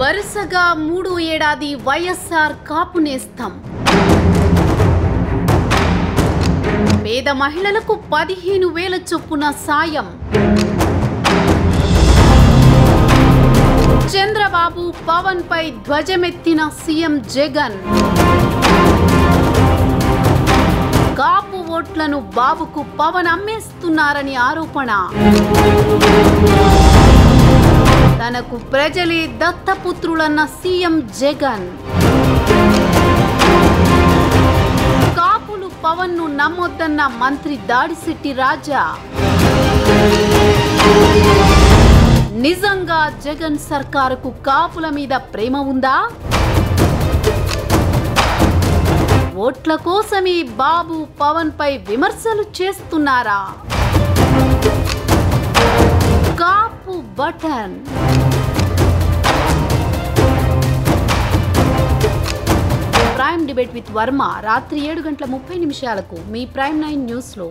వరుసగా మూడో ఏడాది వైఎస్ఆర్ కాపునేస్తాం పేద మహిళలకు పదిహేను వేల చొప్పున సాయం. చంద్రబాబు పవన్ పై ధ్వజమెత్తిన సీఎం జగన్. కాపు ఓట్లను బాబుకు పవన్ అమ్మేస్తున్నారని ఆరోపణ. తనకు ప్రజలే దత్తపుత్రులన్న సీఎం జగన్. కాపులు పవన్ను నమ్మొద్దన్న మంత్రి దాడిశెట్టి రాజా. నిజంగా జగన్ సర్కారుకు కాపుల మీద ప్రేమ ఉందా? ఓట్ల కోసమే బాబు పవన్ పై విమర్శలు చేస్తున్నారా? బటన్. ప్రైమ్ డిబేట్ విత్ వర్మ రాత్రి ఏడు గంటల ముప్పై నిమిషాలకు మీ ప్రైమ్ నైన్ న్యూస్లో.